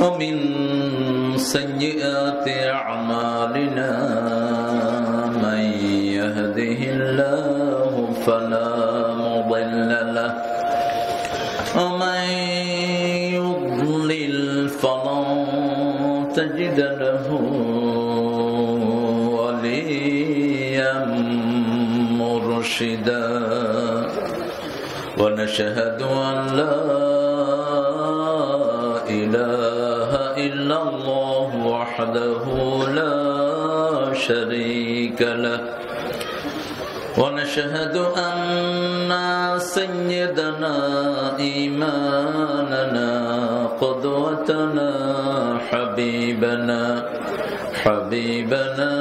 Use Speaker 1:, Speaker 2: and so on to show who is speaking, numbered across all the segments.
Speaker 1: ومن سيئات أعمالنا من يهده الله فلا مضل له. ومن يضلل فلن تجد له وليا مرشدا. ونشهد أن لا إله إلا الله وحده لا شريك له. ونشهد أن سيدنا إيماننا قدوتنا حبيبنا حبيبنا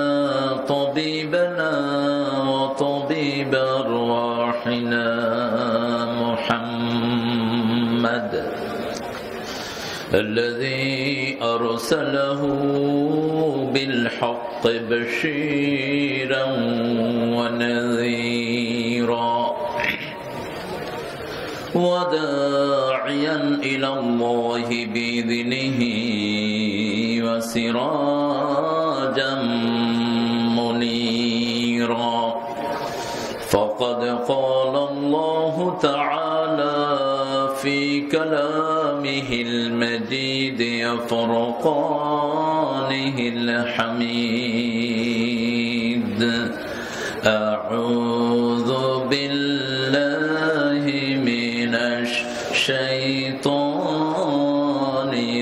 Speaker 1: طبيبنا وطبيب أرواحنا. الذي أرسله بالحق بشيرا ونذيرا وداعيا إلى الله بإذنه وسراجا منيرا فقد قال الله تعالى في كلامه المجيد فرقانه الحميد أعوذ بالله من الشيطان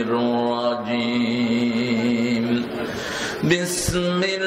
Speaker 1: الرجيم بسم الله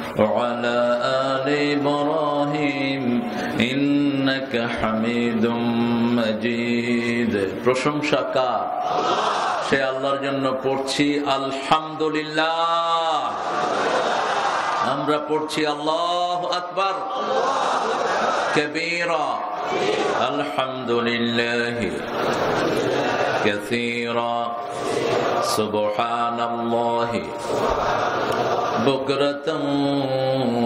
Speaker 1: وعلى آل إبراهيم إنك حميد مجيد প্রশংসা কার সে আল্লাহর জন্য পড়ছি আলহামদুলিল্লাহ আমরা পড়ছি আল্লাহ আকবার كبيرا الحمد لله كثيرا. سبحان الله بكرة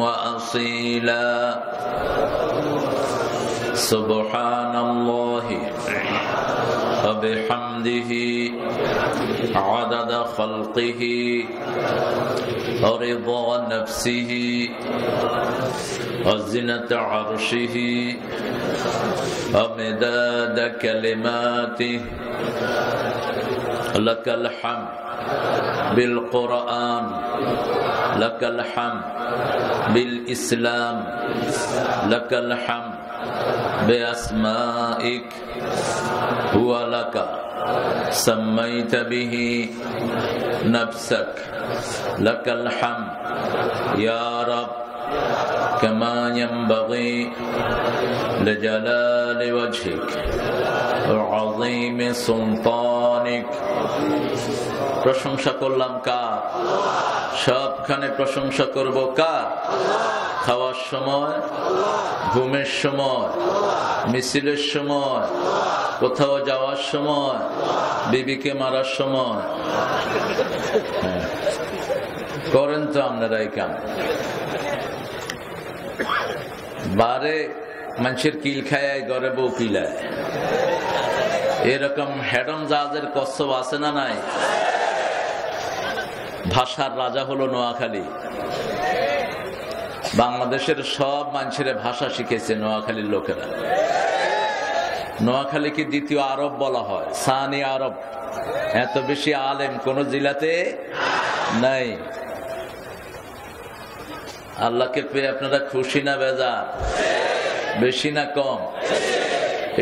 Speaker 1: وأصيلا. سبحان الله وبحمده عدد خلقه ورضا نفسه وزنة عرشه ومداد كلماته لك الحمد بالقرآن لك الحمد بالإسلام لك الحمد بأسمائك هو لك سميت به نفسك لك الحمد يا رب كما ينبغي لجلال وجهك وعظيم سلطانك প্রশংসা করলাম কার সবখানে প্রশংসা করব কার খাওয়ার সময় ঘুমের সময় মিছিলের সময় কোথাও যাওয়ার সময়, বিবিকে মারার সময়। হ্যাঁ। করেন তো আপনারা এই কাম। বারে মানুষের কিল খায় ঘরে বউ পিলায় এরকম হেডম জাহাজের কচ্ছপ আছে না নাই? ভাষার রাজা হলো নোয়াখালী। বাংলাদেশের সব মানুষের ভাষা শিখেছে নোয়াখালীর লোকেরা। নোয়াখালীকে দ্বিতীয় আরব বলা হয়, সানি আরব। এত বেশি আলেম কোন জেলাতে নাই। আল্লাহকে পেয়ে আপনারা খুশি না বেজা বেশি না কম?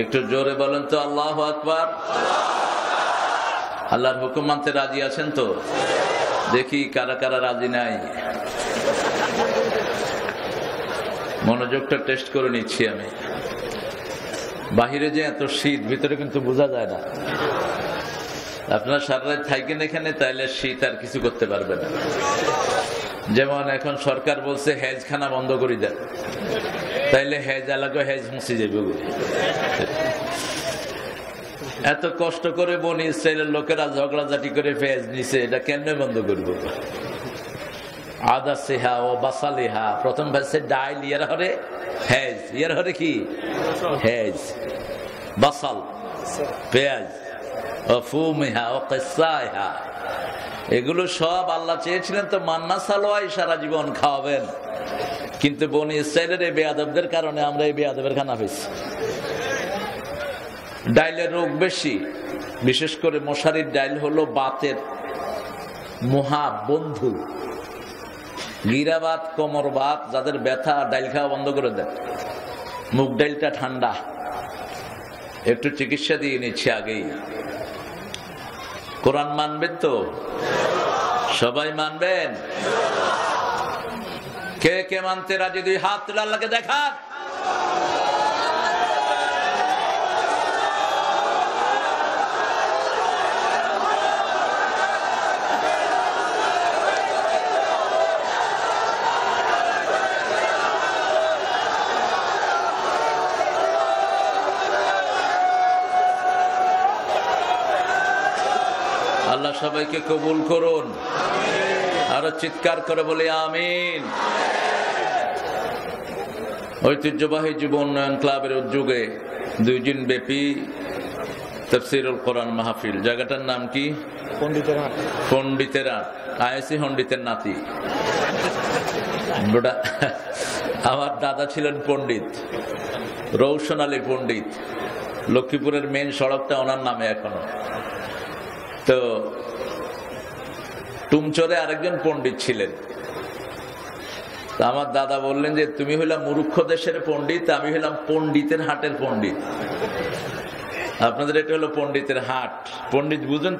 Speaker 1: একটু জোরে বলেন তো, আল্লাহ আকবার। আল্লাহর হুকুম মানতে রাজি আছেন তো? দেখি কারা কারা রাজি নাই। মনোযোগটা টেস্ট করে নিচ্ছি আমি। বাহিরে যে এত শীত, ভিতরে কিন্তু বোঝা যায় না। আপনার সারা রাত থাকেন এখানে, তাইলে শীত আর কিছু করতে পারবে না। যেমন এখন সরকার বলছে হেজ খানা বন্ধ করে দেন। তাইলে হেজ এলাকা হেজ মুসি যাবে এত কষ্ট করে বনি ইসরায়েলের লোকেরা ঝগড়াঝাটি করে ফেজ নিছে, এটা কেমনে বন্ধ করব? আদা সেহা ও বাসালিহা, প্রথম ভাষে ডাইল, ইয়ার হরে হেজ, ইয়ার হরে কি? হেজ বাসাল পেঁয়াজ ও এগুলো সব আল্লাহ চেয়েছিলেন তো মান্না সালোয়াই সারা জীবন খাওয়াবেন। কিন্তু বনি ইসরায়েলের এই বেয়াদবদের কারণে আমরা এই বেয়াদবের খানা পেয়েছি ডাইলের রোগ বেশি। বিশেষ করে মশারির ডাইল হলো বাতের মহা বন্ধু। গিরাবাত কোমর বাত যাদের ব্যথা, ডাইল খাওয়া বন্ধ করে দেন। মুখ ডাইলটা ঠান্ডা। একটু চিকিৎসা দিয়ে নিচ্ছি আগেই। কোরআন মানবেন তো? সবাই মানবেন? কে কে মানতে রাজি? দুই হাত লাল লাগে দেখান। আল্লাহ সবাইকে কবুল করুন। আরও চিৎকার করে বলে আমিন। ঐতিহ্যবাহী যুব উন্নয়ন ক্লাবের উদ্যোগে দুই দিন ব্যাপী তফসিরুল কোরআন মাহফিল। জায়গাটার নাম কি?
Speaker 2: পন্ডিতের
Speaker 1: আট আয়েসি পণ্ডিতের নাতি। আমার দাদা ছিলেন পণ্ডিত। রৌশন আলী পণ্ডিত। লক্ষ্মীপুরের মেন সড়কটা ওনার নামে এখনও। তো টুমচরে আরেকজন পণ্ডিত ছিলেন। আমার দাদা বললেন যে, তুমি হইলাম মূর্খ দেশের পণ্ডিত, আমি হইলাম পণ্ডিতের হাটের পণ্ডিত। আপনাদের এটা হলো পণ্ডিতের হাট। পণ্ডিত বুঝেন